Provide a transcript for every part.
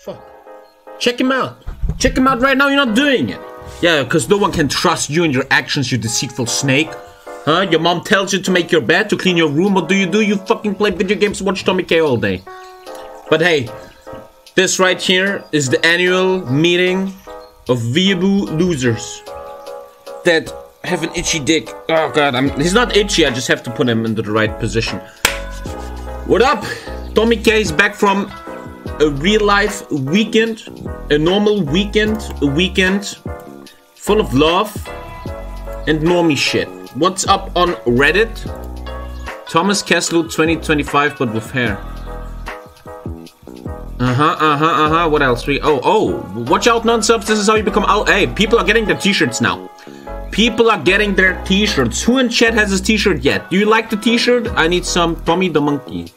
Fuck. Check him out. Check him out right now. You're not doing it. Yeah, because no one can trust you and your actions, you deceitful snake. Huh? Your mom tells you to make your bed, to clean your room. What do you do? You fucking play video games, watch Tommy Kay all day. But hey, this right here is the annual meeting of Weeaboo losers that have an itchy dick. Oh god, I'm, he's not itchy. I just have to put him into the right position. What up? Tommy Kay is back from a real life weekend, a normal weekend, a weekend full of love and normie shit. What's up on Reddit? Thomas Kessler 2025 but with hair. Uh-huh, uh-huh, uh-huh. What else? We oh, oh, watch out non-subs. This is how you become out. Hey, people are getting their t-shirts now. People are getting their t-shirts. Who in chat has his t-shirt yet? Do you like the t-shirt? I need some Tommy the Monkey.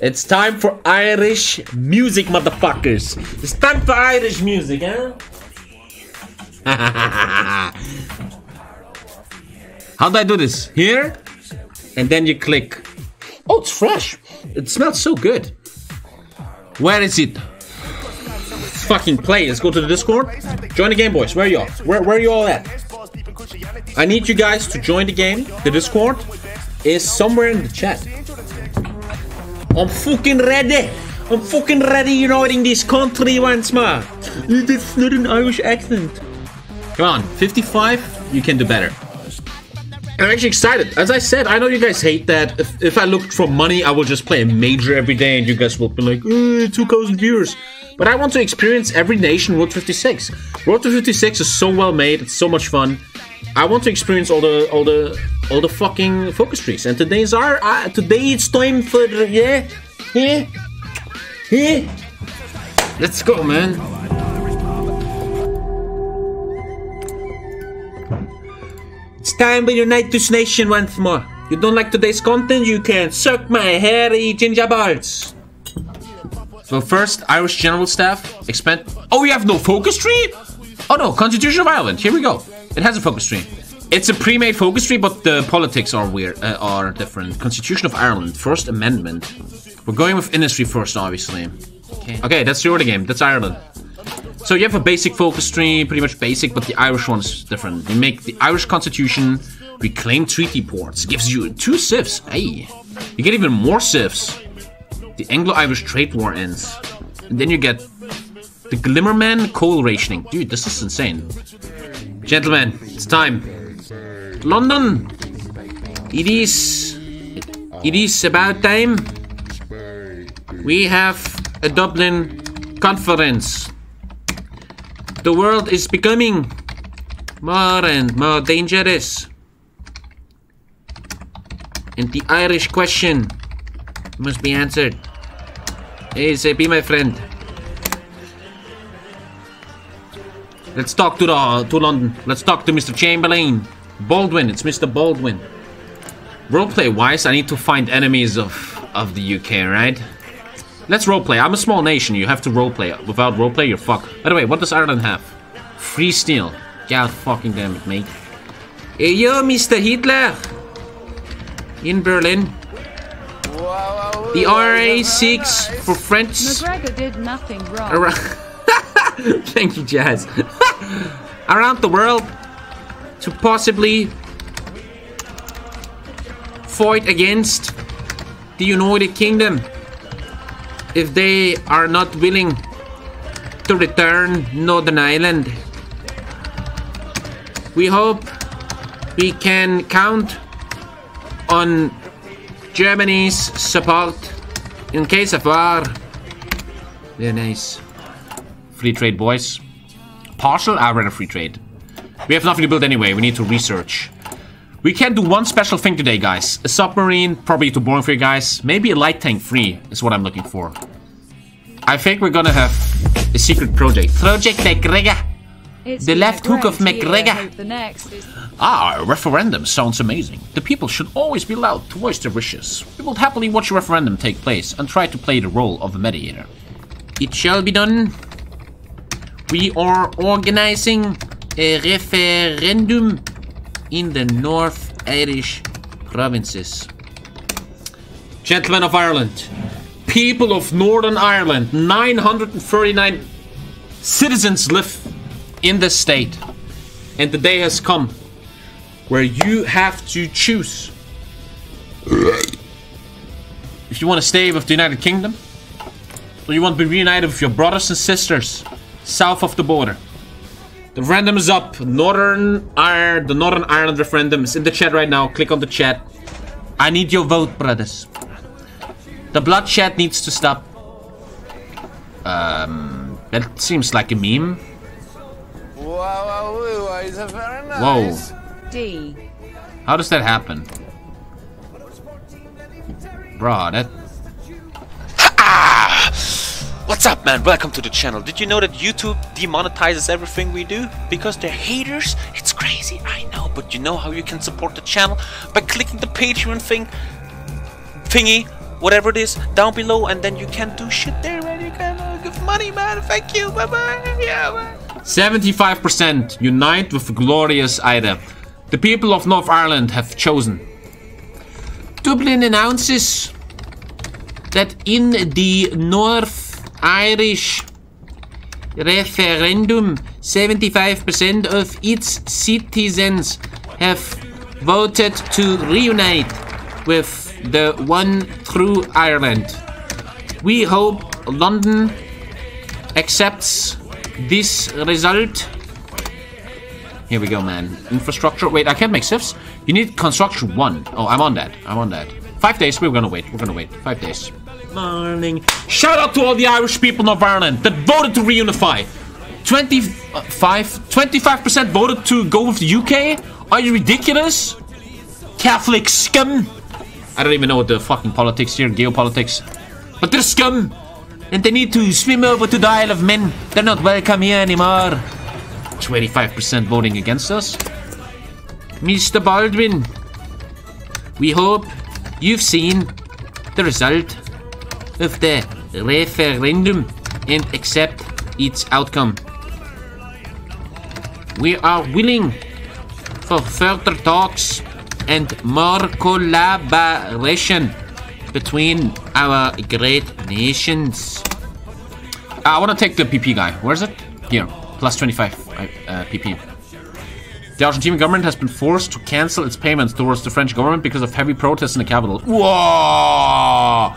It's time for Irish music, motherfuckers. It's time for Irish music, huh? How do I do this? Here? And then you click. Oh, it's fresh. It smells so good. Where is it? Fucking play. Let's go to the Discord. Join the game, boys. Where are you all? Where, where are you all at? I need you guys to join the game. The Discord is somewhere in the chat. I'm fucking ready. I'm fucking ready uniting this country once more. That's not an Irish accent. Come on, 55, you can do better. I'm actually excited. As I said, I know you guys hate that. If, if I looked for money, I will just play a major every day and you guys will be like, eh, 2,000 viewers. But I want to experience every nation Road 56. Road 56 is so well made, it's so much fun. I want to experience all the all the all the fucking focus trees. And today's our uh, today it's time for yeah yeah yeah. Let's go, man. It's time we unite this nation once more. You don't like today's content? You can suck my hairy ginger balls. So first, Irish General Staff expand. Oh, we have no focus tree. Oh no, Constitution of Ireland. Here we go. It has a focus tree. It's a pre-made focus tree, but the politics are weird, uh, are different. Constitution of Ireland, First Amendment. We're going with industry first, obviously. Okay, okay that's the order game. That's Ireland. So you have a basic focus tree, pretty much basic, but the Irish one is different. They make the Irish Constitution reclaim treaty ports. Gives you two civs. Hey, you get even more civs. The Anglo-Irish trade war ends, and then you get the Glimmerman coal rationing. Dude, this is insane. Gentlemen, it's time. London! It is... It is about time. We have a Dublin conference. The world is becoming more and more dangerous. And the Irish question must be answered. Hey, be my friend. Let's talk to the to London. Let's talk to Mr. Chamberlain. Baldwin, it's Mr. Baldwin. Roleplay wise, I need to find enemies of of the UK, right? Let's roleplay. I'm a small nation. You have to roleplay. Without roleplay, you're fucked. By the way, what does Ireland have? Free steel. God fucking damn it, mate. Hey, yo, Mr. Hitler. In Berlin. The RA6 for French. McGregor did nothing wrong. Thank you, Jazz. Around the world to possibly fight against the United Kingdom if they are not willing to return Northern Ireland. We hope we can count on Germany's support in case of war. Very nice. Free trade, boys. Partial? I'd a free trade. We have nothing to build anyway. We need to research. We can do one special thing today, guys. A submarine, probably too boring for you guys. Maybe a light tank free is what I'm looking for. I think we're gonna have a secret project. Project McGregor. It's The left hook of. McGregor. The next is Ah, a referendum sounds amazing. The people should always be allowed to voice their wishes. We will happily watch a referendum take place and try to play the role of a mediator. It shall be done. We are organizing a referendum in the North Irish provinces. Gentlemen of Ireland, people of Northern Ireland, 939 citizens live in this state. And the day has come where you have to choose if you want to stay with the United Kingdom or you want to be reunited with your brothers and sisters south of the border. The referendum is up. Northern Ireland, the Northern Ireland referendum is in the chat right now. Click on the chat. I need your vote, brothers. The bloodshed needs to stop. Um, that seems like a meme. Whoa. D. How does that happen? Bruh, that... What's up, man? Welcome to the channel. Did you know that YouTube demonetizes everything we do? Because they're haters? It's crazy, I know. But you know how you can support the channel? By clicking the Patreon thing, thingy, whatever it is, down below, and then you can do shit there, man. You can uh, give money, man. Thank you. Bye bye. Yeah, man. 75% unite with glorious Ida. The people of North Ireland have chosen. Dublin announces that in the North Irish referendum, 75% of its citizens have voted to reunite with the one true Ireland. We hope London accepts this result. Here we go, man. Infrastructure. Wait, I can't make civs. You need construction one. Oh, I'm on that. I'm on that. Five days. We're gonna wait. We're gonna wait. Five days. Morning. Shout out to all the Irish people of Ireland that voted to reunify. 25, 25% voted to go with the UK? Are you ridiculous? Catholic scum. I don't even know what the fucking politics here, geopolitics. But they're scum. And they need to swim over to the Isle of Man. They're not welcome here anymore. 25% voting against us. Mr. Baldwin, we hope you've seen the result of the referendum and accept its outcome. We are willing for further talks and more collaboration between our great nations. I want to take the PP guy. Where is it? Here, plus 25 uh, PP. The Argentine government has been forced to cancel its payments towards the French government because of heavy protests in the capital. Whoa!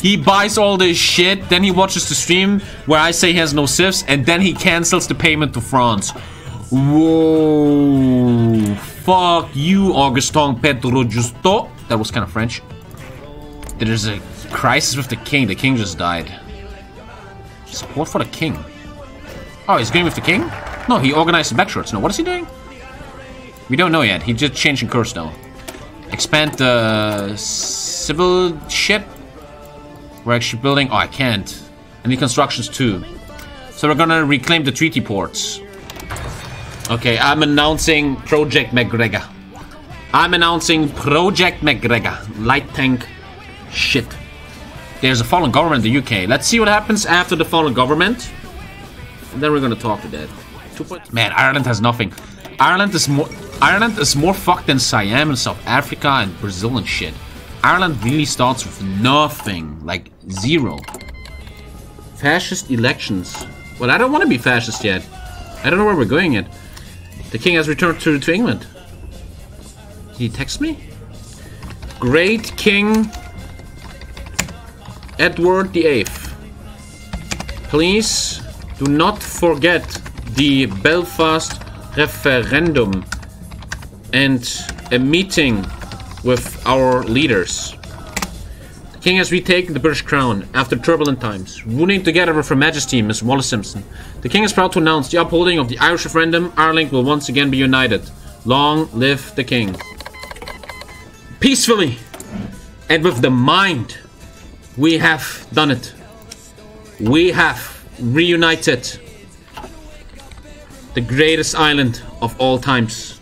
He buys all this shit, then he watches the stream where I say he has no civs, and then he cancels the payment to France. Whoa! Fuck you, Augustin Pedro Justo. That was kind of French. There's a crisis with the king. The king just died. Support for the king. Oh, he's going with the king? No, he organized the backshorts. No, what is he doing? We don't know yet. He just changed in course though. Expand the civil shit. We're actually building. Oh, I can't. And the constructions too. So we're gonna reclaim the treaty ports. Okay, I'm announcing Project McGregor. I'm announcing Project McGregor. Light tank shit. There's a fallen government in the UK. Let's see what happens after the fallen government. And then we're gonna talk to that. Man, Ireland has nothing. Ireland is more Ireland is more fucked than Siam and South Africa and Brazil and shit. Ireland really starts with nothing. Like zero. Fascist elections. Well, I don't want to be fascist yet. I don't know where we're going yet. The king has returned to, to England. Did he text me? Great King Edward VIII. Please do not forget the Belfast referendum and a meeting with our leaders. The king has retaken the British crown after turbulent times, ruling together with Her Majesty Miss Wallis Simpson. The king is proud to announce the upholding of the Irish referendum. Ireland will once again be united. Long live the king. Peacefully and with the mind, we have done it. We have reunited the greatest island of all times.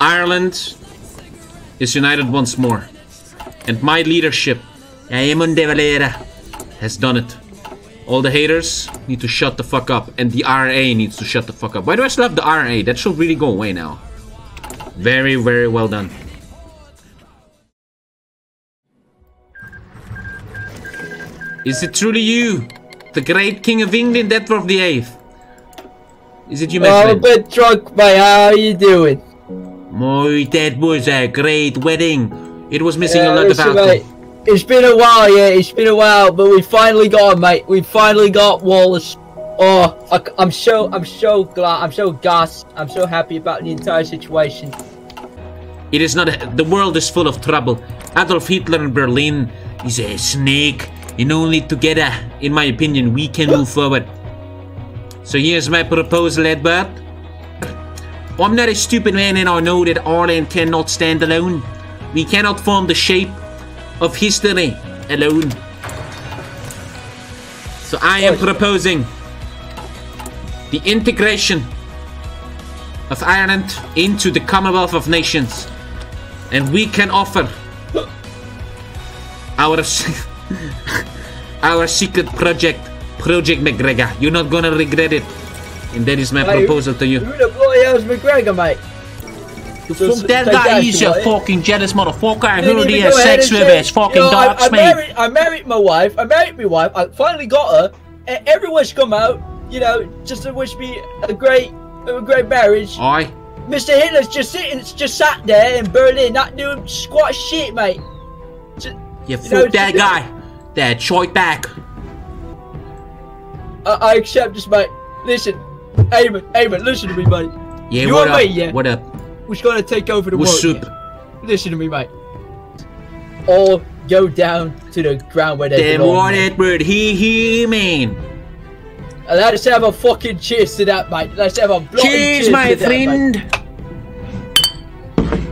Ireland is united once more. And my leadership, Eamon de Valera, has done it. All the haters need to shut the fuck up. And the RA needs to shut the fuck up. Why do I still have the RA? That should really go away now. Very, very well done. Is it truly you? The great King of England, Edward the Eighth? Is it you, my I'm a friend? bit drunk, mate. How are you doing? My, that was a great wedding. It was missing Yeah, a lot of alcohol. It's been a while, yeah. It's been a while, but we finally got him, mate. We finally got Wallis. Oh, I, am so, I'm so glad. I'm so gassed. I'm so happy about the entire situation. It is not. A, the world is full of trouble. Adolf Hitler in Berlin is a snake, and only together, in my opinion, we can move forward. So here's my proposal, Edward. I'm not a stupid man, and I know that Ireland cannot stand alone. We cannot form the shape of history alone. So I am proposing the integration of Ireland into the Commonwealth of Nations. And we can offer our our secret project, Project McGregor. You're not gonna regret it. And that is my Hey, proposal to you. Who the bloody hell's McGregor, mate? Fuck that guy, that he's a fucking jealous motherfucker. I Didn't heard he even has sex with say, his fucking you know, I- dogs, I, mate. married, I married my wife. I married my wife. I finally got her. And everyone's come out, you know, just to wish me a great, a great marriage. Aye. Mr. Hitler's just sitting, just sat there in Berlin, not doing squat shit, mate. Just, You You know, fuck that guy. That short back. I, I accept this, mate. Listen, Eamon, Eamon, listen to me, mate. Yeah, You what up? me, yeah? What up? Who's gonna take over the What's world? up? Listen to me, mate. All go down to the ground where they Damn belong. right, mate. Edward. He, he, man. And let's have a fucking cheers to that, mate. Let's have a bloody Cheers, my to that, friend.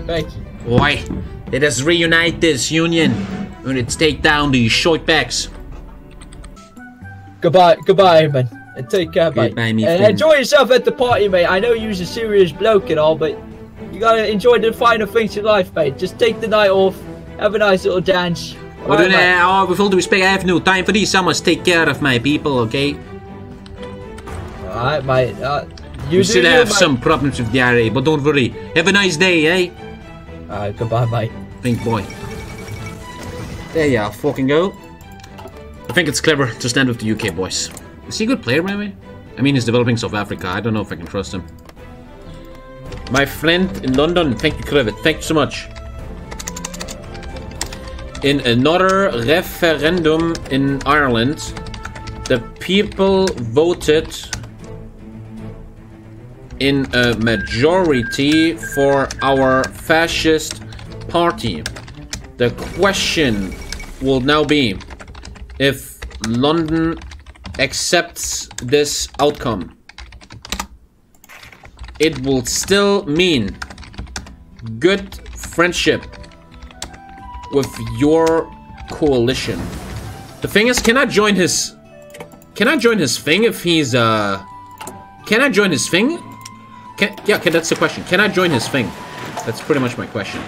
Thank you. Boy, let us reunite this union. And let's take down these short backs. Goodbye, goodbye, man. And take care, mate. Goodbye, me and friend. enjoy yourself at the party, mate. I know you're a serious bloke and all, but you gotta enjoy the finer things in life, mate. Just take the night off, have a nice little dance. Then, mate. uh, oh, with all due respect, I have no time for this. I must take care of my people, okay? Alright, mate. Uh, you do still you, have mate. some problems with the RA, but don't worry. Have a nice day, eh? Alright, goodbye, mate. Think boy. There you are, fucking go. I think it's clever to stand with the UK boys. Is he a good player, maybe? I mean, he's developing South Africa. I don't know if I can trust him. My friend in London, thank you, Krivit. Thank you so much. In another referendum in Ireland, the people voted in a majority for our fascist party. The question will now be if London accepts this outcome. It will still mean good friendship with your coalition. The thing is, can I join his... Can I join his thing if he's, uh... Can I join his thing? Can, yeah, okay, that's the question. Can I join his thing? That's pretty much my question.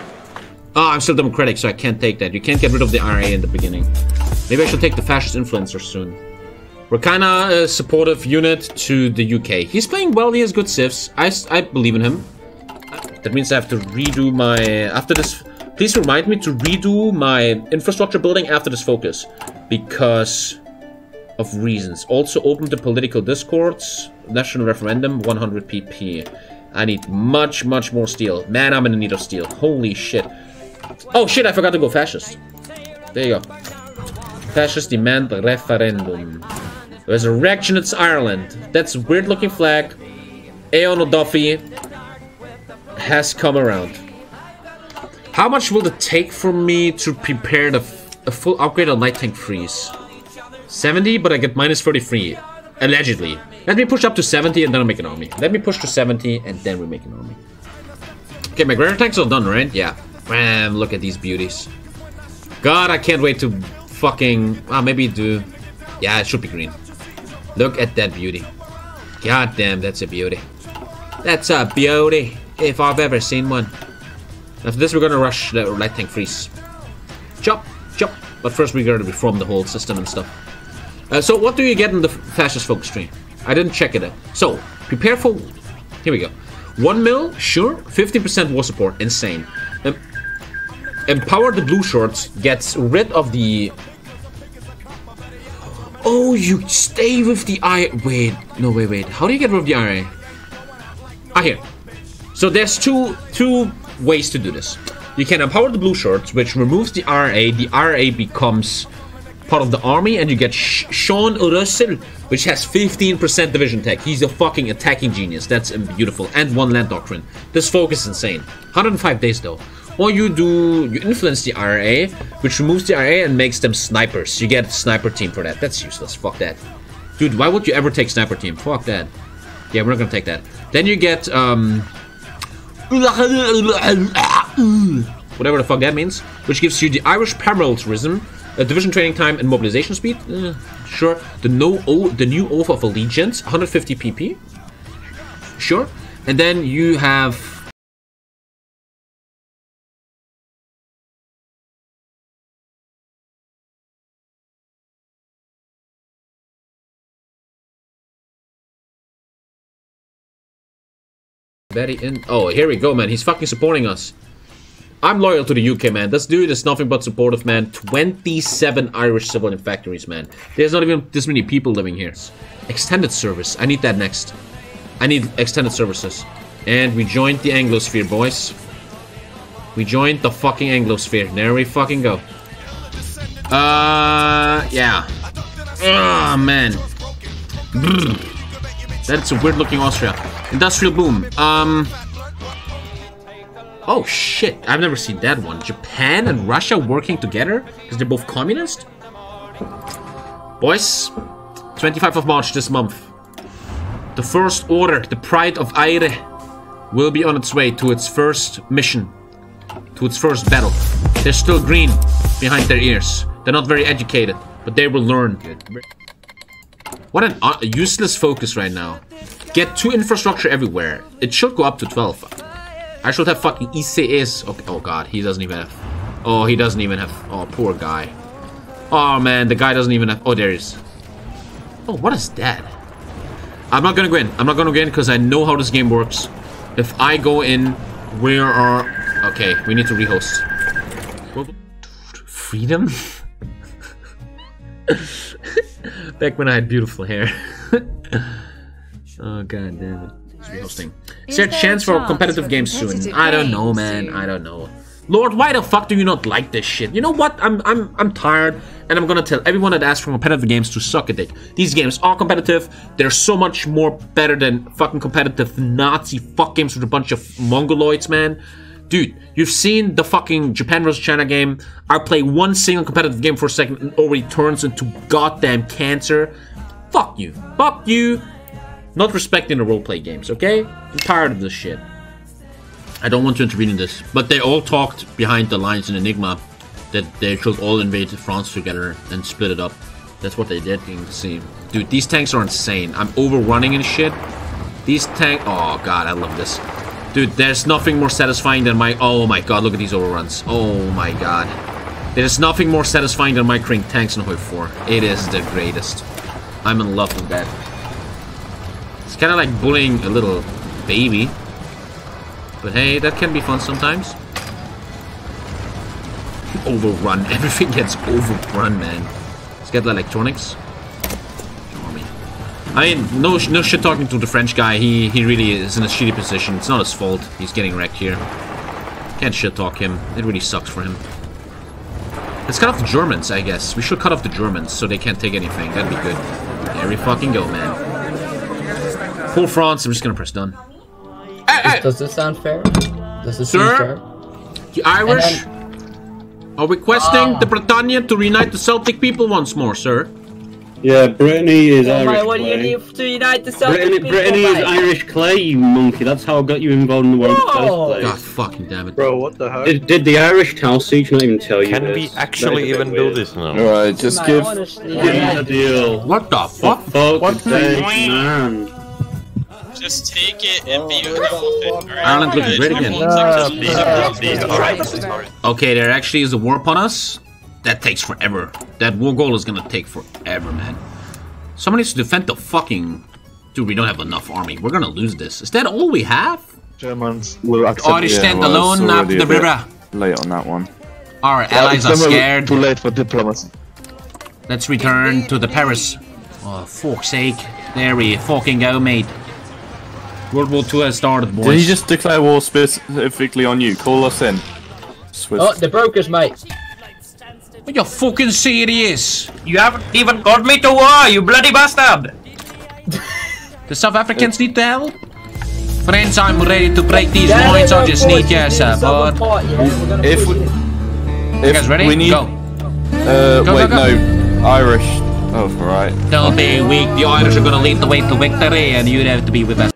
Oh, I'm still democratic, so I can't take that. You can't get rid of the RA in the beginning. Maybe I should take the fascist influencer soon. Kinda a supportive unit to the UK. He's playing well, he has good civs. I believe in him. That means I have to redo my... After this... Please remind me to redo my infrastructure building after this focus. Because of reasons. Also open the political discords. National referendum, 100 pp. I need much, much more steel. Man, I'm in need of steel. Holy shit. Oh shit, I forgot to go fascist. There you go. Fascist demand referendum. Resurrection, it's Ireland. That's a weird looking flag. Eoin O'Duffy has come around. How much will it take for me to prepare the full upgrade on light tank freeze? 70, but I get minus 33. Allegedly. Let me push up to 70 and then I'll make an army. Let me push to 70 and then we make an army. Okay, my granite tanks are done, right? Yeah. Man, look at these beauties. God, I can't wait to fucking... Ah, maybe do... Yeah, it should be green. Look at that beauty. God damn, that's a beauty. That's a beauty, if I've ever seen one. After this, we're gonna rush the light tank freeze. Chop, chop. But first, we're gonna reform the whole system and stuff. Uh, so, what do you get in the fascist focus stream? I didn't check it out. So, prepare for. Here we go. One mil, sure. 50% war support, insane. Um, empower the blue shorts gets rid of the. You stay with the I. Wait, no, wait, wait. How do you get rid of the IRA? Ah, here. So there's two two ways to do this. You can empower the blue shirts, which removes the RA. The RA becomes part of the army, and you get Sh- Sean Russell, which has 15% division tech. He's a fucking attacking genius. That's beautiful. And one land doctrine. This focus is insane. 105 days though. Or you do you influence the RA, which removes the RA and makes them snipers. You get sniper team for that. That's useless. Fuck that. Dude, why would you ever take sniper team? Fuck that. Yeah, we're not gonna take that. Then you get um whatever the fuck that means, which gives you the Irish paramilitarism, uh, division training time, and mobilization speed. Uh, sure. The no o- the new oath of allegiance, 150 pp. Sure. And then you have Very in. Oh, here we go, man. He's fucking supporting us. I'm loyal to the UK, man. This dude is nothing but supportive, man. 27 Irish civilian factories, man. There's not even this many people living here. Extended service. I need that next. I need extended services. And we joined the Anglosphere, boys. We joined the fucking Anglosphere. There we fucking go. Uh, yeah. Ah, man. Brr. That's a weird looking Austria. Industrial boom. Um. Oh shit! I've never seen that one. Japan and Russia working together because they're both communist. Boys, 25th of March this month. The first order, the pride of Aire, will be on its way to its first mission, to its first battle. They're still green behind their ears. They're not very educated, but they will learn. What an uh, useless focus right now. Get two infrastructure everywhere. It should go up to 12. I should have fucking ICS. Okay, oh god, he doesn't even have... Oh, he doesn't even have... Oh, poor guy. Oh man, the guy doesn't even have... Oh, there he is. Oh, what is that? I'm not gonna go in. I'm not gonna go in because I know how this game works. If I go in, where are... Okay, we need to rehost. Freedom? Back when I had beautiful hair. oh god damn it. It's rehosting. Is there a chance for competitive for games soon? I don't know, man. soon? I don't know. Lord, why the fuck do you not like this shit? You know what? I'm I'm I'm tired, and I'm gonna tell everyone that asks for competitive games to suck a dick. These games are competitive. They're so much more better than fucking competitive Nazi fuck games with a bunch of mongoloids, man. Dude, you've seen the fucking Japan vs China game. I play one single competitive game for a second and already turns into goddamn cancer. Fuck you. Fuck you. Not respecting the roleplay games, okay? I'm tired of this shit. I don't want to intervene in this, but they all talked behind the lines in Enigma that they should all invade France together and split it up. That's what they did. You see, dude, these tanks are insane. I'm overrunning and shit. These tank. Oh god, I love this, dude. There's nothing more satisfying than my. Oh my god, look at these overruns. Oh my god, there's nothing more satisfying than my microing tanks in Hoi 4. It is the greatest. I'm in love with that. Kind of like bullying a little baby. But hey, that can be fun sometimes. Overrun. Everything gets overrun, man. Let's get the electronics. I mean, no, no shit talking to the French guy. He he really is in a shitty position. It's not his fault. He's getting wrecked here. Can't shit talk him. It really sucks for him. Let's cut off the Germans, I guess. We should cut off the Germans so they can't take anything. That'd be good. There we fucking go, man. Poor France. I'm just gonna press done. Hey, hey! Does this sound fair? Does this Sir? seem fair? The Irish are requesting Ah. the Britannia to reunite the Celtic people once more, sir. Yeah, Brittany is Oh Irish my, what do you need to unite the Celtic Brittany, people, Brittany is? Irish clay, you monkey. That's how I got you involved in the war in the Whoa. first God fucking damn it. Bro, what the heck? Did, did the Irish Taoiseach not even tell you Can this? we actually is a bit even do this now? Alright, just Mate, give. honestly, Give me yeah. the deal. What the fuck? Fuck What the fuck? man. Just take it and be with it. Alright? Ireland looking great again. Just be- These, these. Okay, there actually is a war upon us. That takes forever. That war goal is gonna take forever, man. Someone needs to defend the fucking. Dude, we don't have enough army. We're gonna lose this. Is that all we have? Germans will accept Irish Yeah, stand uh, well, alone it's up the river. Late on that one. Our Yeah, allies are scared. Too late for diplomacy. Let's return to the Paris. Oh, fuck's sake. There we fucking go, mate. World War II has started, boys. Did he just declare war specifically on you? Call us in. Swift. Oh, the brokers, mate. Are you fucking serious? You haven't even got me to war, you bloody bastard! The South Africans need the help? Friends, I'm ready to break these Yeah, lines. no, I just boys, need your doing the southern support. part, yeah? We're gonna If we, it. if You guys ready? we need, Go. uh, Go, wait, go, go. no, Irish. Oh, right. Don't be weak. The Irish are gonna lead the way to victory, and you'd have to be with us.